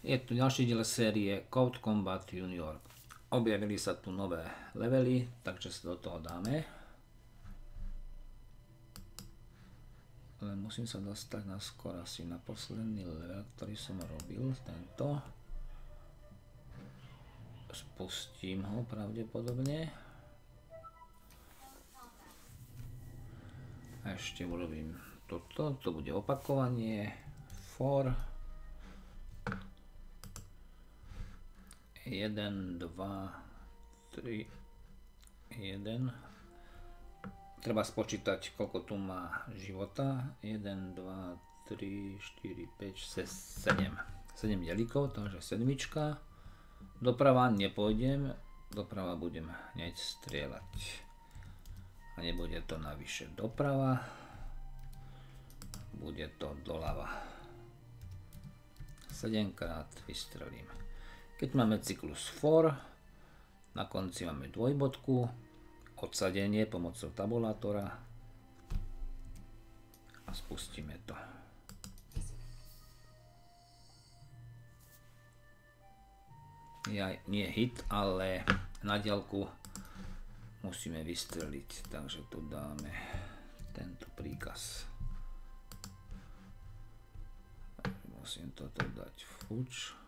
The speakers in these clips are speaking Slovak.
Je tu ďalší diel série Code Combat Junior. Objavili sa tu nové levely, takže sa do toho dáme. Len musím sa dostať na skôr asi na posledný level, ktorý som robil, tento. Spustím ho pravdepodobne. A ešte urobím toto, to bude opakovanie. For 1, 2, 3, 1. Treba spočítať, koľko tu má života. 1, 2, 3, 4, 5, 6, 7. 7 delíkov, takže sedmička. Doprava nepôjdem, doprava budem hneď strieľať. A nebude to navyše doprava, bude to doľava. 7 krát vystrelím. Keď máme cyklus for, na konci máme dvojbodku, odsadenie pomocou tabulátora a spustíme to. Ja, nie hit, ale na diaľku musíme vystreliť, takže tu dáme tento príkaz. Musím toto dať fuč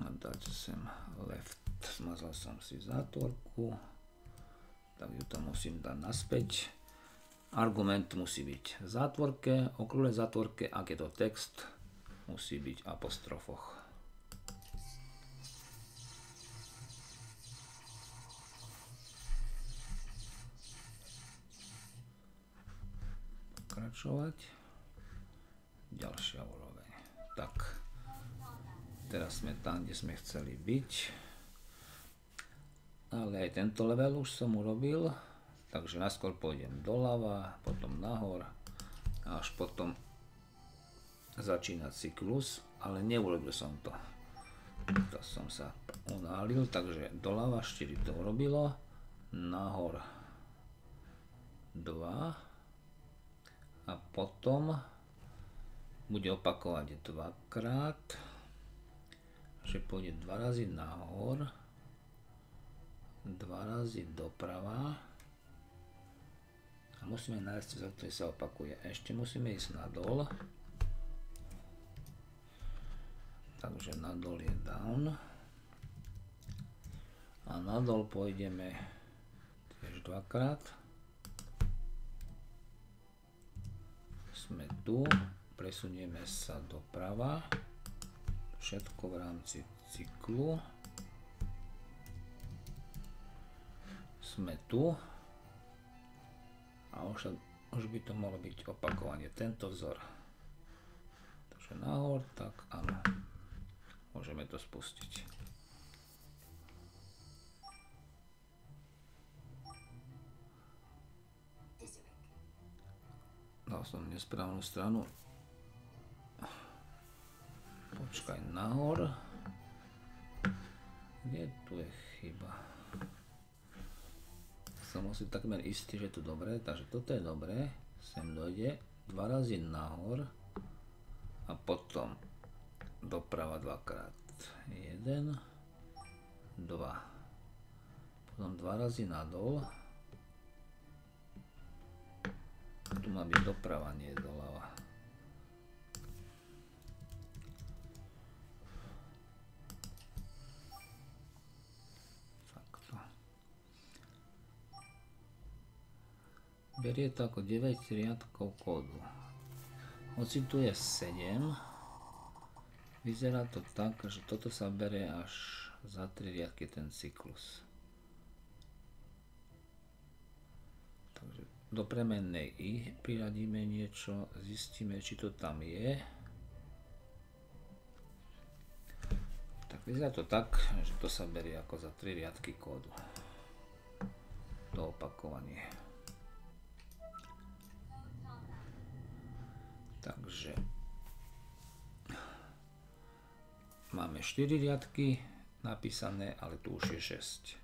a dať sem left. Smazal som si zátvorku, tak ju tam musím dať naspäť. Argument musí byť v zátvorke, okrúhle zátvorke, ak je to text, musí byť apostrofoch. Pokračovať. Ďalšia úroveň. Tak. Teraz sme tam, kde sme chceli byť. Ale aj tento level už som urobil. Takže naskôr pôjdem doľava, potom nahor. A až potom začína cyklus. Ale neurobil som to. To som sa unálil, takže doľava 4 to urobilo. Nahor 2. A potom bude opakovať dvakrát že pôjde dva razy nahor, dva razy doprava a musíme nájsť za ktorý sa opakuje. Ešte musíme ísť nadol. Takže nadol je down. A nadol pôjdeme tiež dvakrát. Sme tu, presunieme sa doprava všetko v rámci cyklu. Sme tu. A už, už by to mohlo byť opakovanie. Tento vzor. Takže nahor, tak áno. Môžeme to spustiť. Dal som nesprávnu stranu. Počkaj, nahor. Kde tu je chyba? Som si takmer istý, že je to dobré, takže toto je dobré. Sem dojde, dva razy nahor a potom doprava dvakrát. Jeden, dva. Potom dva razy nadol. Tu má byť doprava, nie doľava. Berie to ako 9 riadkov kódu. Hoci tu je 7, vyzerá to tak, že toto sa berie až za 3 riadky ten cyklus. Takže do premennej i priradíme niečo, zistíme, či to tam je. Tak vyzerá to tak, že to sa berie ako za 3 riadky kódu. To opakovanie. Takže máme 4 riadky napísané, ale tu už je 6.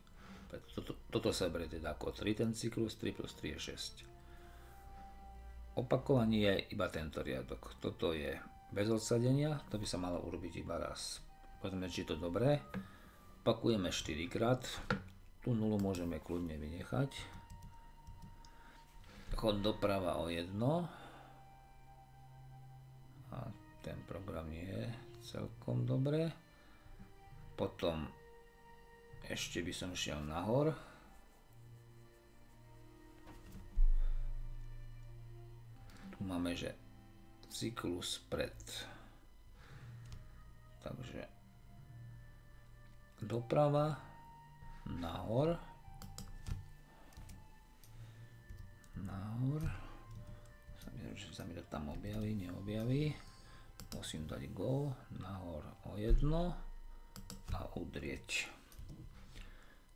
Toto, toto sa berie teda ako 3 ten cyklus, 3 plus 3 je 6. Opakovanie je iba tento riadok. Toto je bez odsadenia, to by sa malo urobiť iba raz. Povedzme, či je to dobré. Pakujeme 4 krát. Tú nulu môžeme kľudne vynechať. Chod doprava o jedno. A ten program je celkom dobré. Potom ešte by som šiel nahor. Tu máme, že cyklus pred. Takže doprava, nahor, nahor, sa mi to tam objaví, neobjaví, musím dať go, nahor o jedno a udrieť.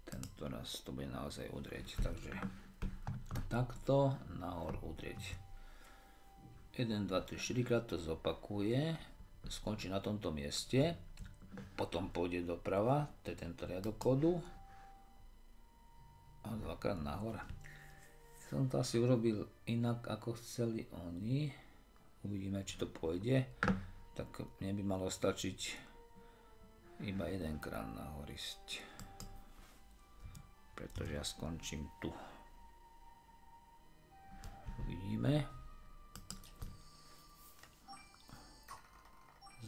Tento raz to bude naozaj udrieť, takže takto nahor udrieť. 1, 2, 3, 4 krát to zopakuje, skončí na tomto mieste, potom pôjde doprava, to je tento riadok kódu a dvakrát nahor. Som to asi urobil inak ako chceli oni, uvidíme či to pôjde, tak mne by malo stačiť iba jeden krát nahor ísť, pretože ja skončím tu. Uvidíme.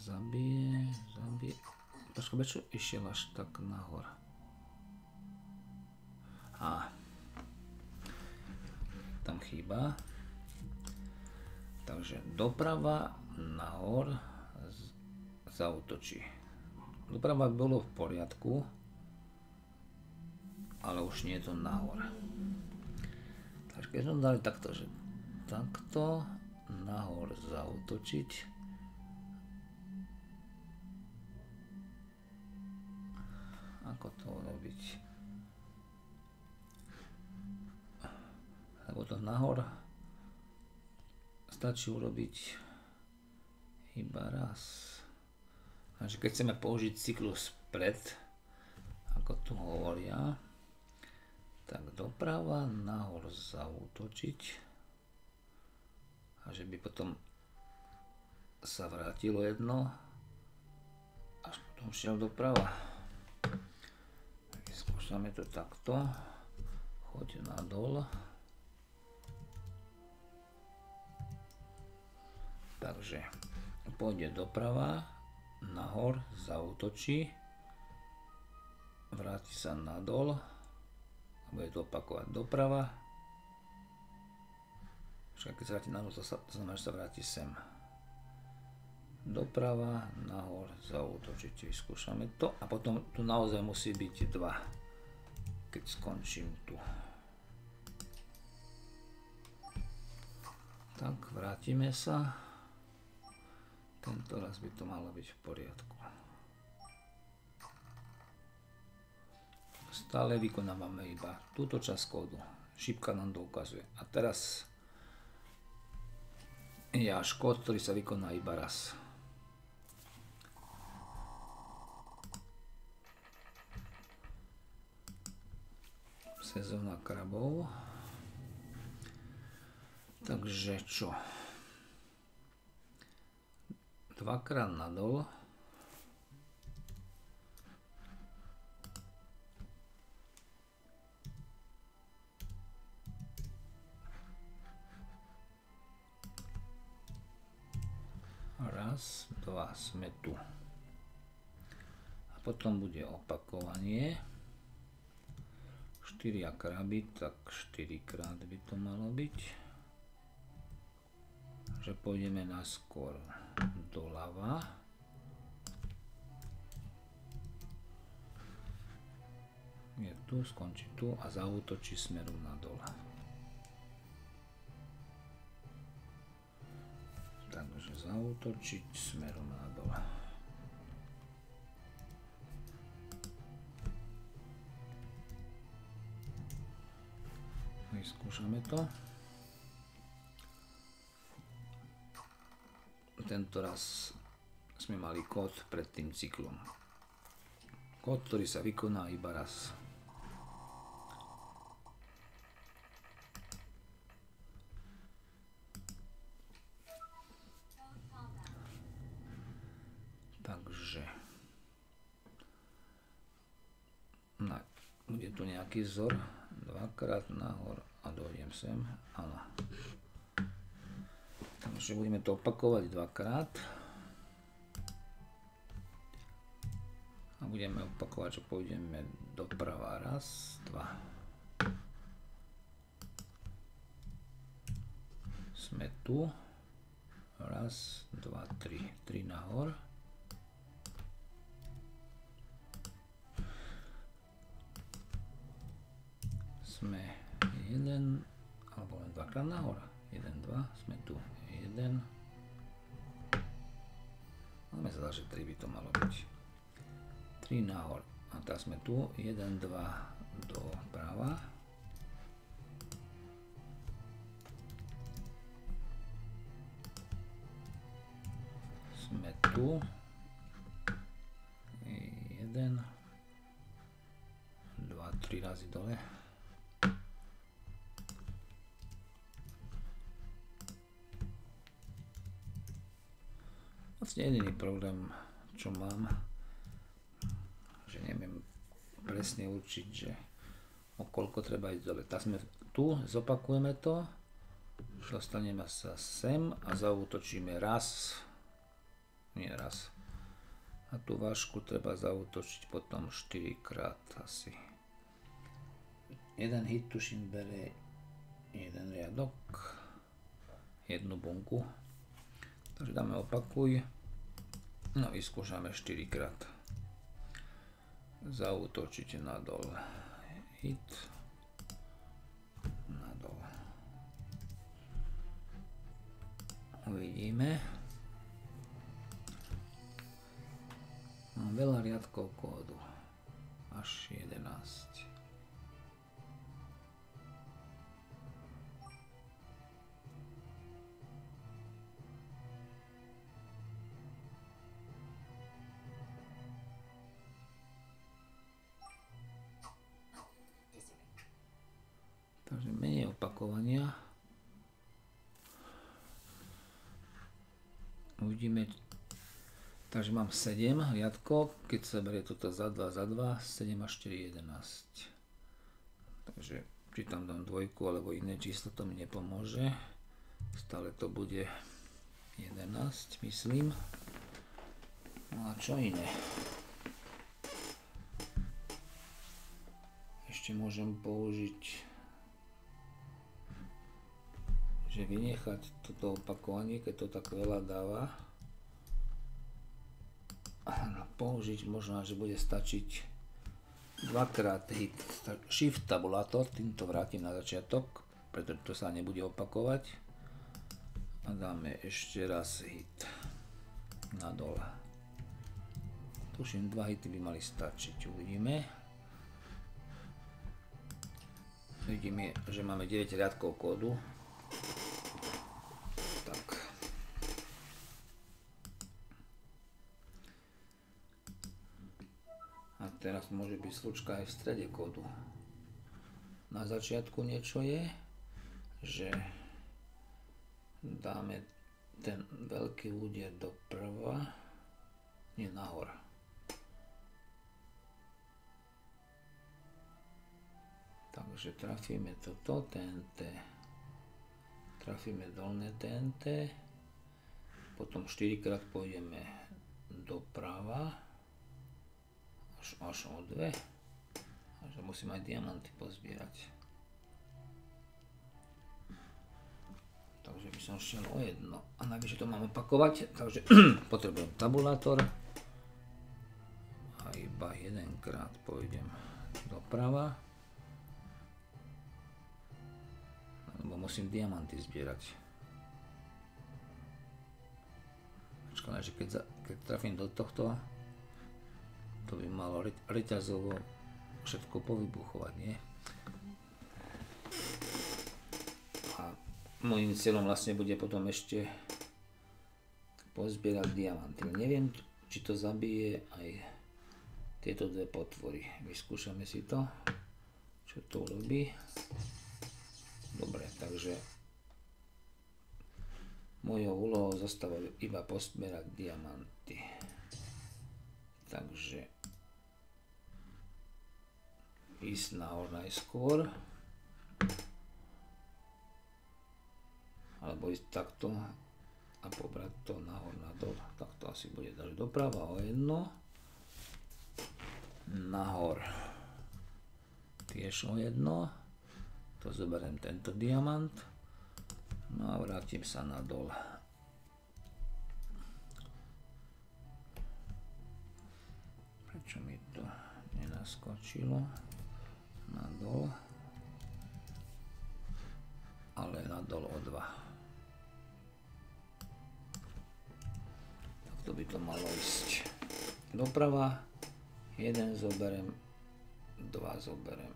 zabije, zabije. Trošku prečo išiel až tak nahor? A. Tam chýba. Takže doprava nahor zautočí. Doprava bolo v poriadku, ale už nie je to nahor. Takže keď sme dali takto, že takto nahor zautočiť, ako to urobiť. Lebo to nahor stačí urobiť iba raz. Takže keď chceme použiť cyklus pred, ako tu hovoria, tak doprava nahor zautočiť a že by potom sa vrátilo jedno až potom šiel doprava. Skúšame to takto. Choď nadol. Takže pôjde doprava, nahor, zautočí, vráti sa nadol, bude to opakovať doprava, však keď sa vráti nadol, to, sa, znamená, že sa vráti sem. Doprava, nahor, zautočiť, vyskúšame to a potom tu naozaj musí byť dva keď skončím tu. Tak, vrátime sa. Tento raz by to malo byť v poriadku. Stále vykonávame iba túto časť kódu. Šipka nám to ukazuje. A teraz je až kód, ktorý sa vykoná iba raz. sezóna krabov. Takže čo? Dvakrát nadol. Raz, dva, sme tu. A potom bude opakovanie. 4 kraby, tak 4 krát by to malo byť. Že pôjdeme naskôr doľava. Je tu, skončí tu a zautočí smerom na dole. Takže zautočiť smerom na dole. Vyskúšame to. Tento raz sme mali kód pred tým cyklom. Kód, ktorý sa vykoná iba raz. Takže bude tu nejaký vzor, dvakrát nahor a dojdem sem, áno. Takže budeme to opakovať dvakrát. A budeme opakovať, že pôjdeme doprava. Raz, dva. Sme tu. Raz, dva, tri. Tri nahor. Sme jeden, alebo len dvakrát nahor. Jeden, dva, sme tu. Jeden. Máme sa že 3 by to malo byť. 3 nahor. A teraz sme tu. 1, 2 doprava. Sme tu. 1, 2, 3 razy dole. Vlastne jediný problém, čo mám, že neviem presne určiť, že o koľko treba ísť dole. Tak sme tu, zopakujeme to, dostaneme sa sem a zautočíme raz, nie raz. A tú vášku treba zautočiť potom 4 krát asi. Jeden hit tuším bere jeden riadok, jednu bunku. Takže dáme opakuj. No vyskúšame 4 krát. Zautočíte nadol. Hit. Nadol. Uvidíme. Mám veľa riadkov kódu. Až 11. opakovania. Uvidíme. Takže mám 7 riadkov, keď sa berie toto za 2, za 2, 7 a 4, 11. Takže či tam dám dvojku alebo iné číslo, to mi nepomôže. Stále to bude 11, myslím. No a čo iné? Ešte môžem použiť že vynechať toto opakovanie, keď to tak veľa dáva a použiť možno, že bude stačiť dvakrát hit shift tabulátor, týmto vrátim na začiatok, pretože to sa nebude opakovať a dáme ešte raz hit na dole. Tuším, dva hity by mali stačiť, uvidíme. Vidíme, že máme 9 riadkov kódu, teraz môže byť slučka aj v strede kódu. Na začiatku niečo je, že dáme ten veľký údier doprava, nie nahor. Takže trafíme toto, TNT, trafíme dolné TNT, potom 4 krát pôjdeme doprava, až, až o dve. A musím aj diamanty pozbierať. Takže by som šiel o jedno. A navyše to mám opakovať, takže potrebujem tabulátor. A iba jedenkrát pôjdem doprava. Lebo musím diamanty zbierať. Škoda, že keď, za, keď trafím do tohto, to by malo reťazovo všetko povybuchovať, nie? A môjim cieľom vlastne bude potom ešte pozbierať diamanty. Neviem, či to zabije aj tieto dve potvory. Vyskúšame si to, čo to urobí. Dobre, takže mojou úlohou zostáva iba pozbierať diamanty. Takže ísť nahor najskôr. Alebo ísť takto a pobrať to nahor nadol. Tak to asi bude dať doprava o jedno. Nahor. Tiež o jedno. To zoberiem tento diamant. No a vrátim sa nadol. Prečo mi to nenaskočilo? Nadol. Ale nadol o 2. to by to malo ísť doprava, jeden zoberem, dva zoberem.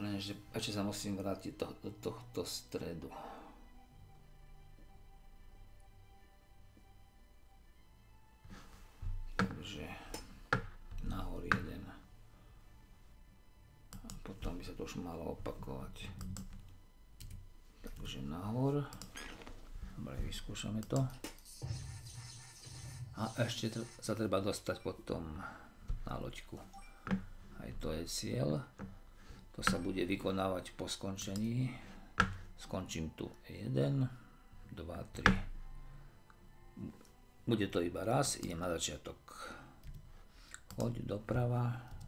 Lenže ešte sa musím vrátiť do tohto stredu. To už malo opakovať. Takže nahor. Dobre, vyskúšame to. A ešte sa treba dostať potom na loďku. Aj to je cieľ. To sa bude vykonávať po skončení. Skončím tu 1, 2, 3. Bude to iba raz, idem na začiatok. Choď doprava.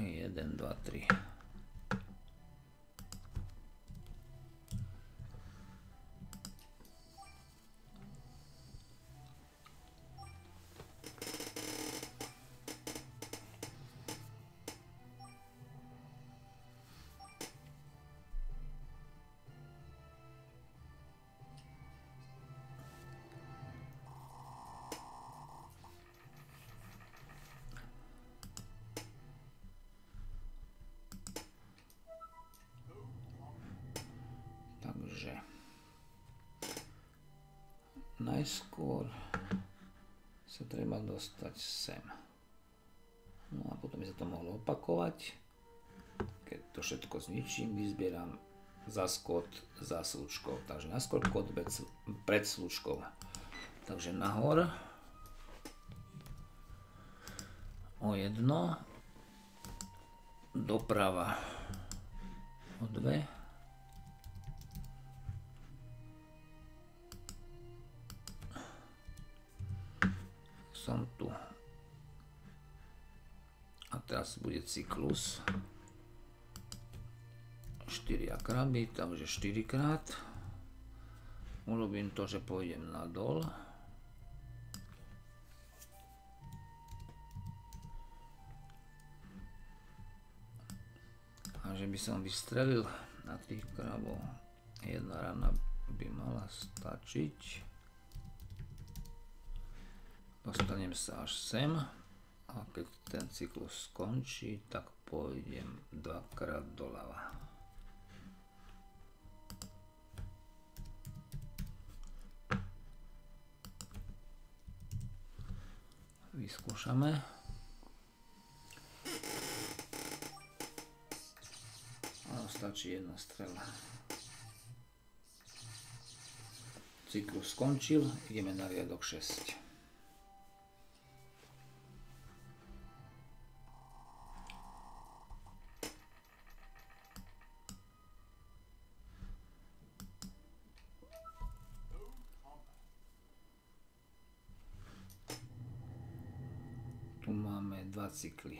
1, 2, 3. najskôr sa treba dostať sem. No a potom by sa to mohlo opakovať. Keď to všetko zničím, vyzbieram za skot za slučkou. Takže najskôr kód pred slučkou. Takže nahor. O jedno. Doprava o dve teraz bude cyklus. 4 kraby, takže 4 krát. Urobím to, že pôjdem nadol. A že by som vystrelil na tých krabov. Jedna rana by mala stačiť. Dostanem sa až sem a keď ten cyklus skončí, tak pôjdem dvakrát doľava. Vyskúšame. Áno, stačí jedna strela. Cyklus skončil, ideme na riadok 6. cykly.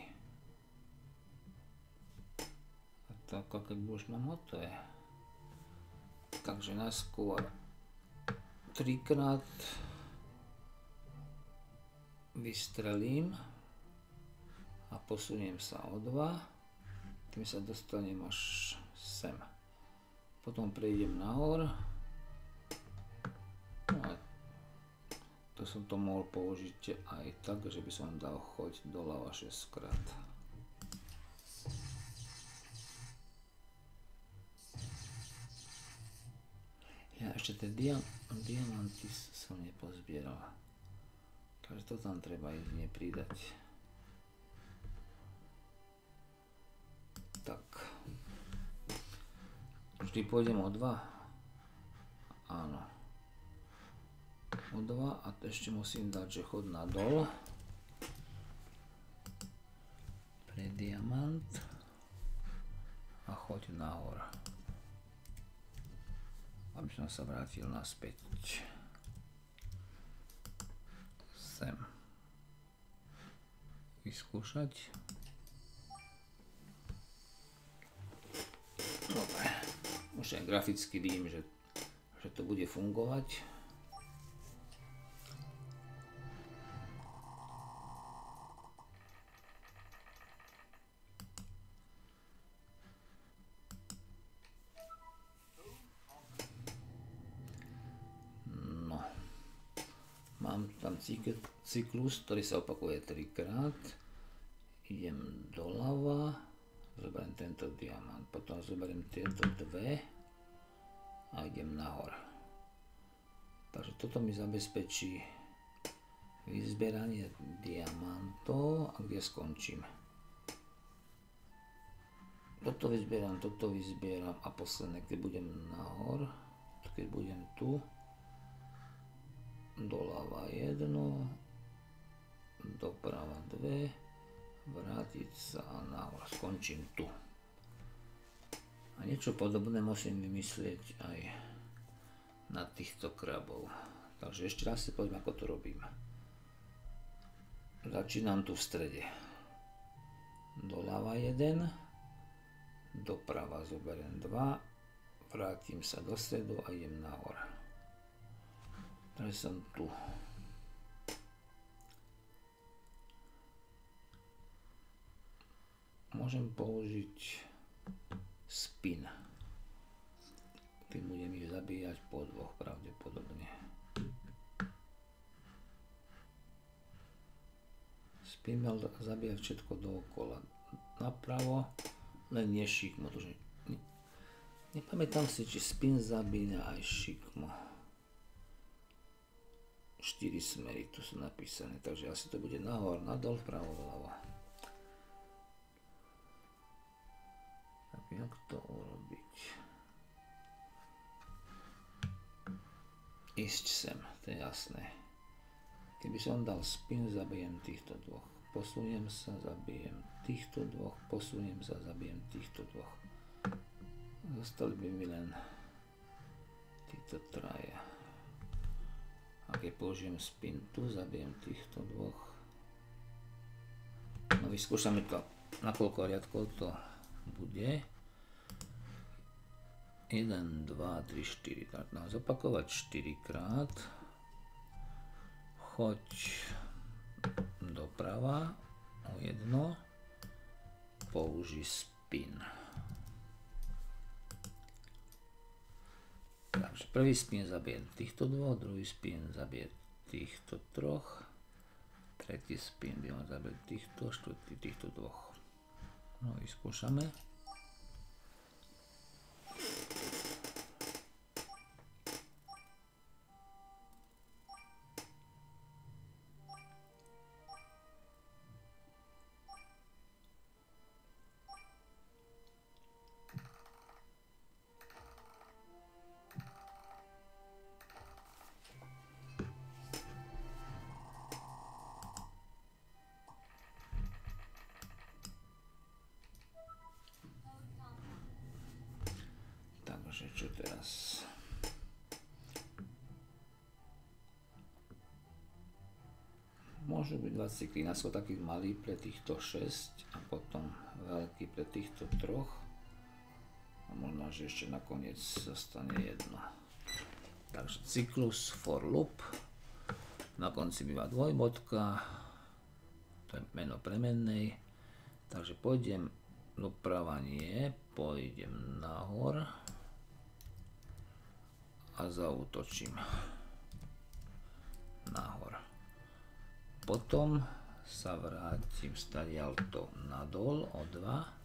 A to ako keby už mám hotové. Takže najskôr trikrát vystrelím a posuniem sa o dva, tým sa dostanem až sem. Potom prejdem nahor to som to mohol použiť aj tak, že by som dal choď doľava 6 krát. Ja ešte tie diam diamanty som nepozbieral. Takže to tam treba jedine pridať. Tak. Vždy pôjdem o dva? Áno. O o 2 a ešte musím dať, že chod na dol. Pre diamant. A choď nahor. Aby som sa vrátil naspäť. Sem. Vyskúšať. Dobre. Už aj graficky vidím, že, že to bude fungovať. Cyklus, ktorý sa opakuje trikrát. Idem doľava, zoberiem tento diamant, potom zoberiem tieto dve a idem nahor. Takže toto mi zabezpečí vyzbieranie diamantov a kde skončím. Toto vyzbieram, toto vyzbieram a posledné, keď budem nahor, keď budem tu, doľava jedno, doprava dve, vrátiť sa nahor. Skončím tu. A niečo podobné musím vymyslieť aj na týchto krabov. Takže ešte raz si poviem, ako to robím. Začínam tu v strede. Doľava jeden, doprava zoberiem 2, vrátim sa do stredu a idem nahor. Takže som tu. Môžem použiť spin. Tým budem ich zabíjať po dvoch pravdepodobne. Spin mal zabíjať všetko dookola. Napravo, len nie šikmo. Nepamätám si, či spin zabíja aj šikmo. 4 smery tu sú napísané, takže asi to bude nahor, nadol, vpravo, vľavo. Jak to urobiť? Ísť sem, to je jasné. Keby som dal spin, zabijem týchto dvoch. Posuniem sa, zabijem týchto dvoch, posuniem sa, zabijem týchto dvoch. Zostali by mi len títo traja. A keď použijem spin tu, zabijem týchto dvoch. No vyskúšame to, na koľko riadkov to bude. 1, 2, 3, 4. Tak nám zopakovať 4 krát. Choď doprava o jedno. Použi spin. Takže prvý spin zabije týchto dvoch, druhý spin zabije týchto troch, tretí spin by mal zabiť týchto, štvrtý týchto dvoch. No, vyskúšame. Môžu byť 2 cykly na taký malý pre týchto 6 a potom veľký pre týchto troch. A možno, že ešte nakoniec zostane jedno. Takže cyklus for loop. Na konci býva dvojbodka to je meno premennej. Takže pôjdem doprava nie pôjdem nahor a zautočím nahor potom sa vrátim stadialto nadol o 2.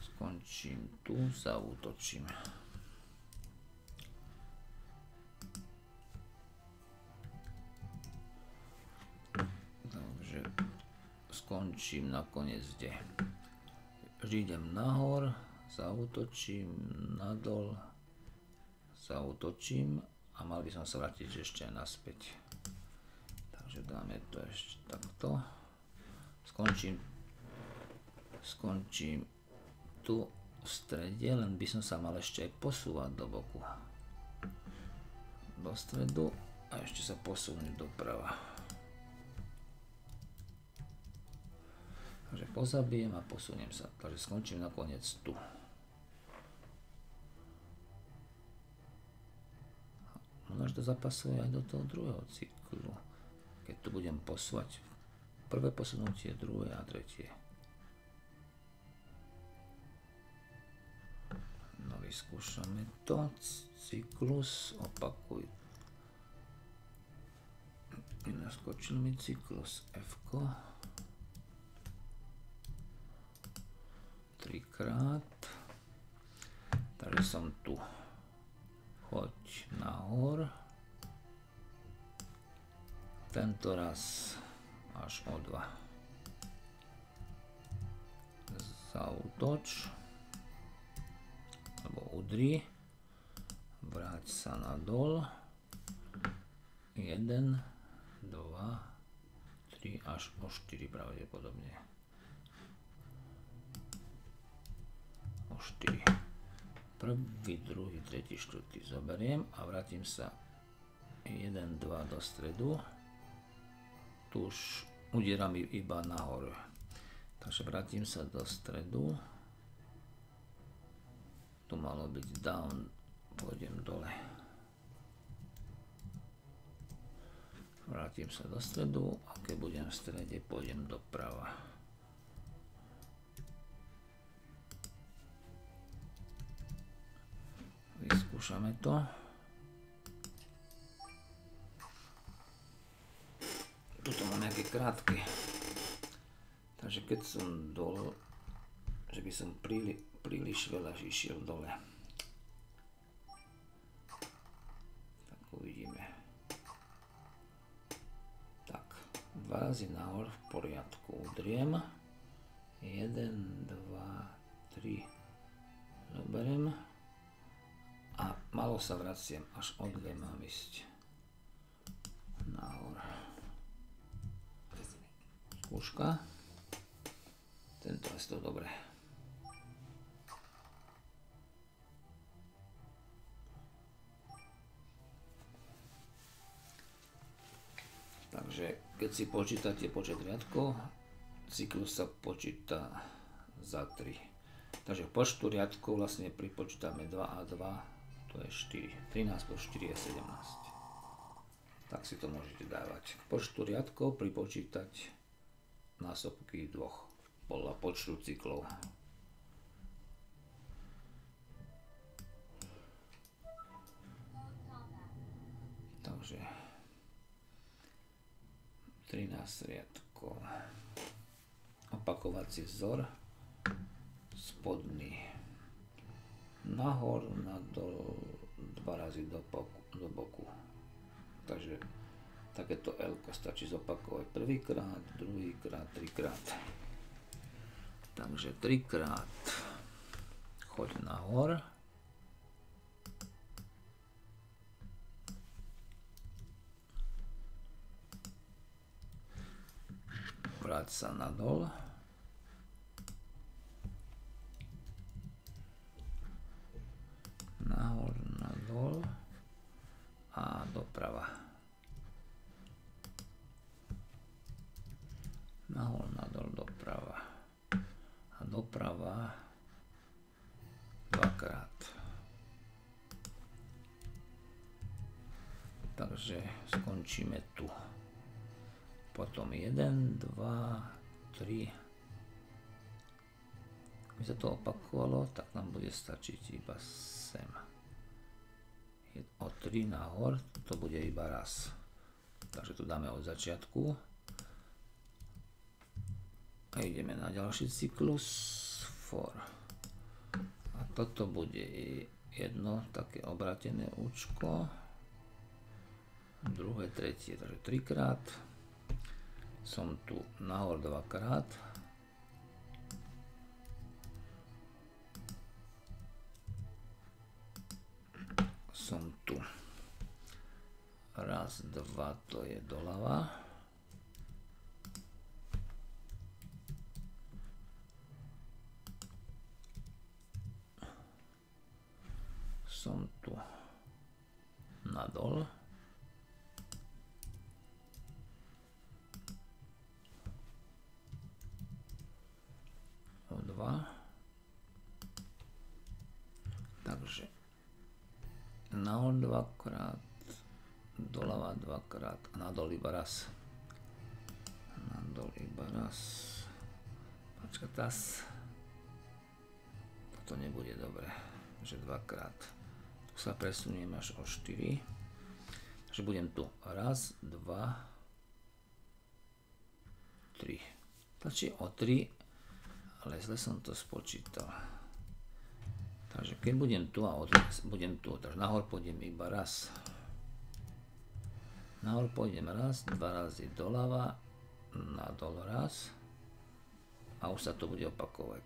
Skončím tu, zautočím. Takže skončím nakoniec kde. Vždy idem nahor, zautočím, nadol, zautočím a mal by som sa vrátiť ešte naspäť. Takže dáme to ešte takto. Skončím, skončím tu v strede, len by som sa mal ešte aj posúvať do boku. Do stredu a ešte sa posunúť doprava. Takže pozabijem a posuniem sa. Takže skončím nakoniec tu. Možno, že to zapasuje aj do toho druhého cyklu. Keď tu budem posúvať prvé posunutie, druhé a tretie. No vyskúšame to. Cyklus, opakuj. Naskočil mi cyklus F. -ko. Trikrát. Takže som tu. Choď nahor. Tento raz až o dva. Zautoč. Alebo udri. Vráť sa nadol. 1, 2, 3 až o 4 pravdepodobne. 4. Prvý, druhý, tretí, štvrtý zoberiem a vrátim sa 1, 2 do stredu. Tu už udieram iba nahor. Takže vrátim sa do stredu. Tu malo byť down, pôjdem dole. Vrátim sa do stredu a keď budem v strede, pôjdem doprava. Vyskúšame to. Tuto mám nejaké krátke. Takže keď som dole, že by som príli, príliš veľa išiel dole. Tak uvidíme. Tak, dva razy nahor v poriadku. Udriem. 1, 2, 3. Zoberiem malo sa vraciem, až od dve mám ísť nahor. Skúška. Tento je to dobré. Takže keď si počítate počet riadkov, cyklus sa počíta za 3. Takže počtu riadkov vlastne pripočítame 2 a 2 to je 4. 13 plus 4 je 17. Tak si to môžete dávať. Počtu riadkov pripočítať násobky dvoch podľa počtu cyklov. Takže 13 riadkov. Opakovací vzor spodný nahor, nadol, dva razy do boku. Do boku. Takže takéto L stačí zopakovať prvýkrát, druhýkrát, trikrát. Takže trikrát choď nahor. Vráť sa nadol. Skončíme tu. Potom 1, 2, 3. Aby sa to opakovalo, tak nám bude stačiť iba sem o 3 nahor, to bude iba raz. Takže tu dáme od začiatku. A ideme na ďalší cyklus. For. A toto bude jedno také obratené účko. Druhé, tretie, takže trikrát. Som tu nahor dvakrát. Som tu. Raz, dva, to je doľava. som tu nadol. O dva. Takže nahor dvakrát, doľava dvakrát a nadol iba raz. Nadol iba raz. Počka, tas. To nebude dobre, že dvakrát sa presuniem až o 4. Takže budem tu. Raz, dva, tri. Stačí o 3, ale zle som to spočítal. Takže keď budem tu a odraz, budem tu, takže nahor pôjdem iba raz. Nahor pôjdem raz, dva razy doľava, nadol raz a už sa to bude opakovať.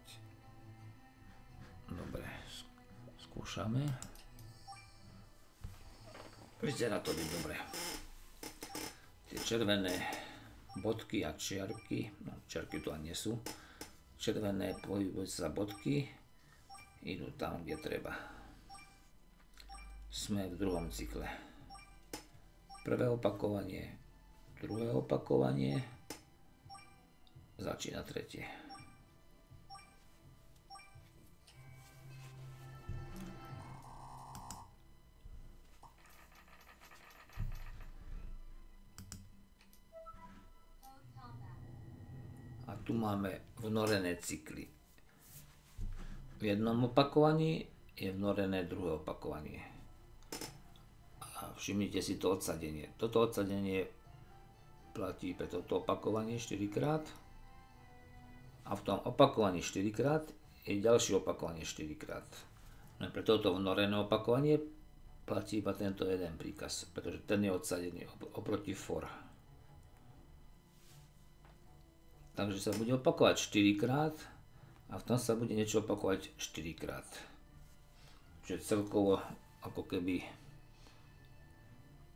Dobre, skúšame. Vyzerá to byť dobre. Tie červené bodky a čiarky, no čiarky tu ani nie sú, červené pohybujú sa bodky, idú tam, kde treba. Sme v druhom cykle. Prvé opakovanie, druhé opakovanie, začína tretie. Tu máme vnorené cykly. V jednom opakovaní je vnorené druhé opakovanie. A všimnite si to odsadenie. Toto odsadenie platí pre toto opakovanie 4 krát. A v tom opakovaní 4 krát je ďalšie opakovanie 4 krát. No pre toto vnorené opakovanie platí iba tento jeden príkaz, pretože ten je odsadený oproti for. Takže sa bude opakovať 4 krát a v tom sa bude niečo opakovať 4 krát. Čiže celkovo ako keby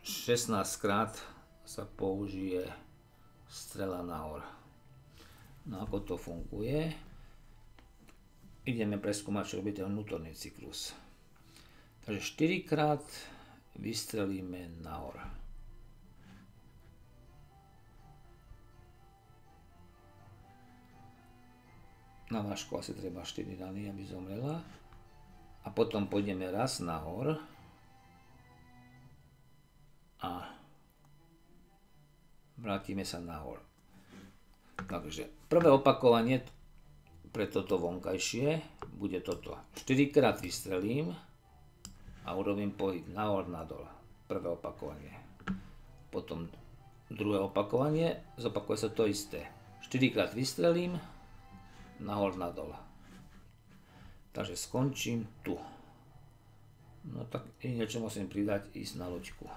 16 krát sa použije strela nahor. No ako to funguje? Ideme preskúmať, čo robí ten vnútorný cyklus. Takže 4 krát vystrelíme nahor. Na vášku asi treba 4 rany, aby zomrela. A potom pôjdeme raz nahor. A vrátime sa nahor. Takže prvé opakovanie pre toto vonkajšie bude toto. 4 krát vystrelím a urobím pohyb nahor, nadol. Prvé opakovanie. Potom druhé opakovanie, zopakuje sa to isté. 4 krát vystrelím, nahor nadol. Takže skončím tu. No tak niečo musím pridať, ísť na loďku.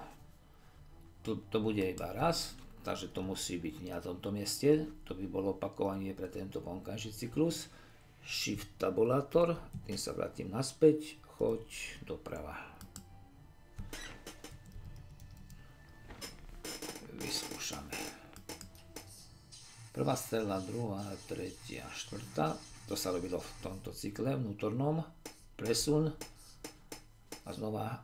To bude iba raz, takže to musí byť na tomto mieste. To by bolo opakovanie pre tento vonkajší cyklus. Shift tabulátor, tým sa vrátim naspäť, choď doprava. Prvá strela, druhá, tretia, štvrtá. To sa robilo v tomto cykle vnútornom. Presun. A znova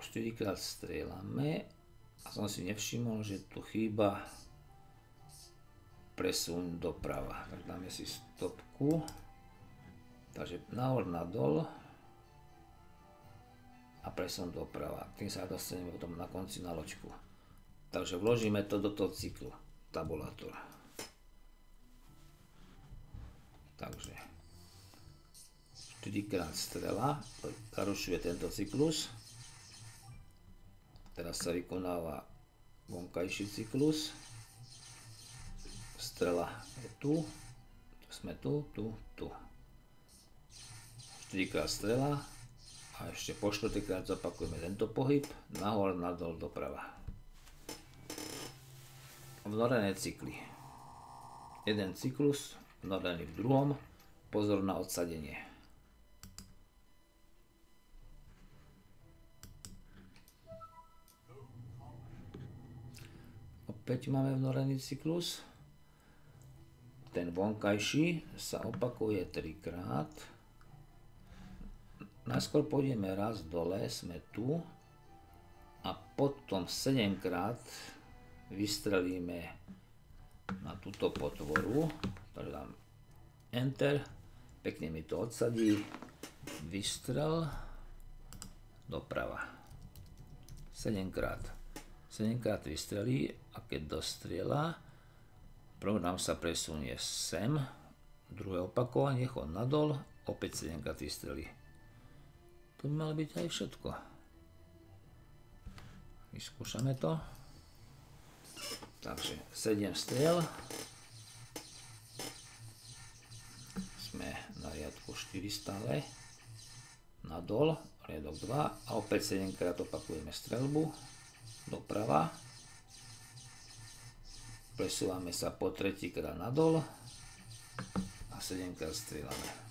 4 krát strieľame. A som si nevšimol, že tu chýba presun doprava. Tak dáme si stopku. Takže nahor nadol a presun doprava. Tým sa dostaneme potom na konci na loďku. Takže vložíme to do toho cyklu tabulátor. Takže 4 krát strela zarušuje tento cyklus. Teraz sa vykonáva vonkajší cyklus. Strela je tu, tu sme tu, tu, tu. 4 krát strela a ešte po 4 krát zopakujeme tento pohyb, nahor, nadol, doprava. Vnorené cykly. Jeden cyklus, vnorený v druhom, pozor na odsadenie. Opäť máme vnorený cyklus. Ten vonkajší sa opakuje trikrát. Najskôr pôjdeme raz dole, sme tu a potom 7 krát vystrelíme na túto potvoru, takže dám Enter, pekne mi to odsadí, vystrel doprava. 7 krát. 7 krát vystrelí a keď dostriela, program sa presunie sem, druhé opakovanie, chod nadol, opäť 7 krát vystrelí. To by malo byť aj všetko. Vyskúšame to. Takže 7 striel. Sme na riadku 4 stále. Nadol, riadok 2 a opäť 7 krát opakujeme strelbu doprava. Presúvame sa po tretí krát nadol a 7 krát strieľame.